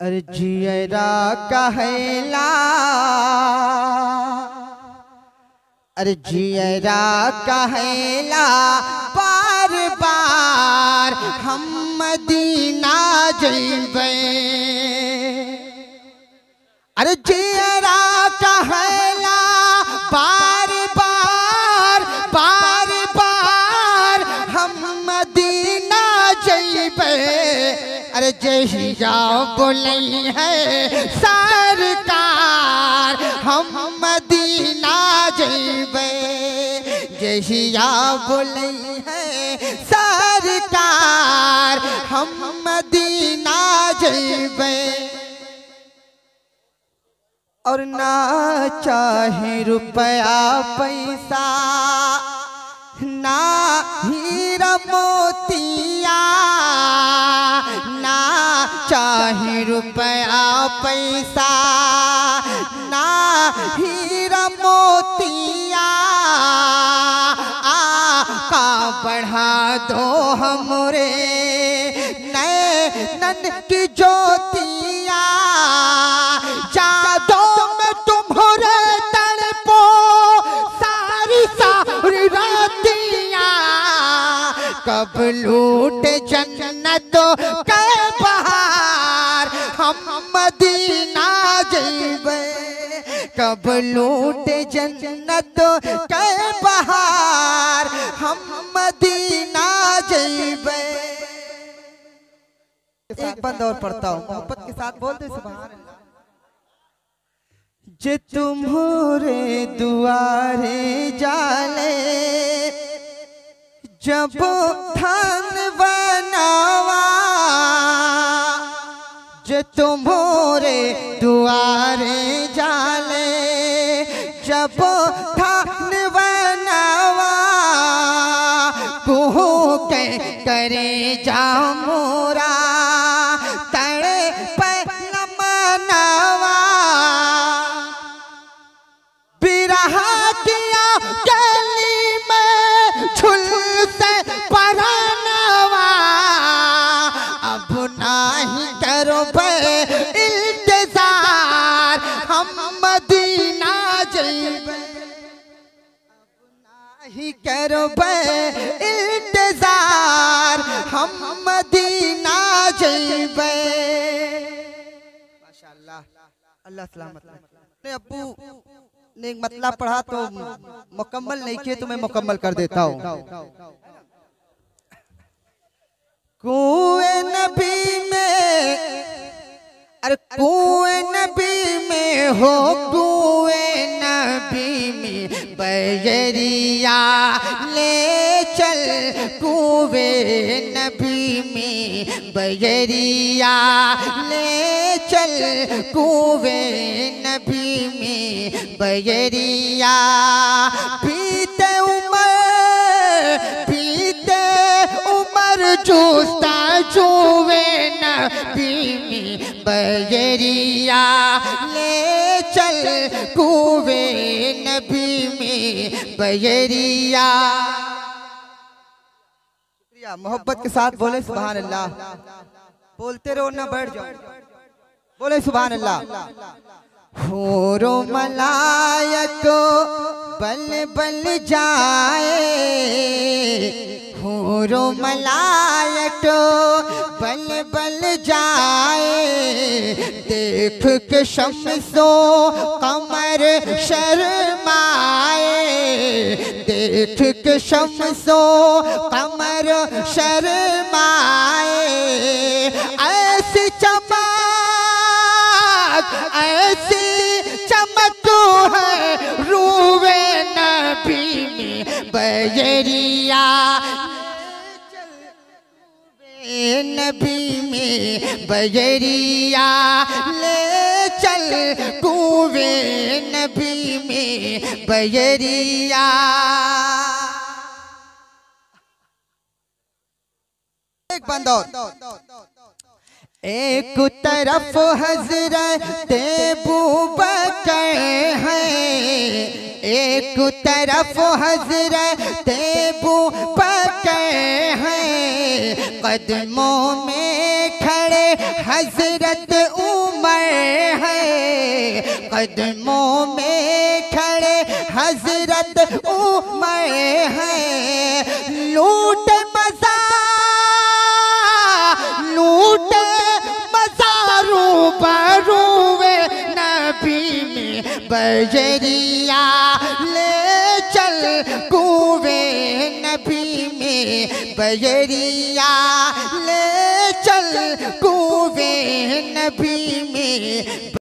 अरे जियरा कहला। अर्जियरा कहला। बार बार हम मदीना जैबे अरे अरे जहिया बोले है सरकार, हम मदीना जइबे जहिया बोले है सरकार, हम मदीना जइबे और ना चाहे रुपया पैसा, ना हीरा मोतिया चाहे रुपया पैसा ना हीरा मोतिया। आका बढ़ा दो हमरे नैनन की ज्योतिया। जादो में तुम्हारे तड़पो सारी सारी रातियाँ। कब लूट जन्नत के बहार हम मदीना जइबे कब लूट जन्नत के बहार, हम मदीना जइबे एक बंद और पढ़ता हूँ, मोहब्बत के साथ बोलते जे तुम्हारे दुआरे जाले जब थान तुम्हारे दुआरे जाले जब थान बनावा कुहू के करे जा नहीं करो इंतज़ार, हम मदीना जइबे माशाल्लाह। अल्लाह सलामत ने अब्बू, ने एक मतलब पढ़ा तो मुकम्मल नहीं किए तो मैं मुकम्मल कर देता हूँ। कुएँ नबी में, अरे कुएँ नबी में हो बजरिया ले चल कुएँ नबी में बजरिया ले चल कुएँ नबी में बजरिया पीते उमर पीते उमर जूता जुए नबी में बजरिया ले चल कुए नबी में बजरिया शुक्रिया मोहब्बत के साथ बोले सुभान अल्लाह बोलते रहो ना बैठ जाओ। बोले सुभान अल्लाह होरो मलायक बल बल जाए होरो मलायट बल बल जाए। देख के शमसो कमर शर्माए। देख के शमसो कमर शर्माए। बजरिया। नबी में बजरिया। ले चल कुवे नबी में बजरिया। एक बंद और। एक तरफ़ हज़रत बकर है, एक तरफ़ हज़रत बकर है। कदमों में खड़े हज़रत उमर है, कदमों में खड़े हज़रत उमर है। बजरिया ले चल कुवे नबी में बजरिया ले चल कुवे नबी में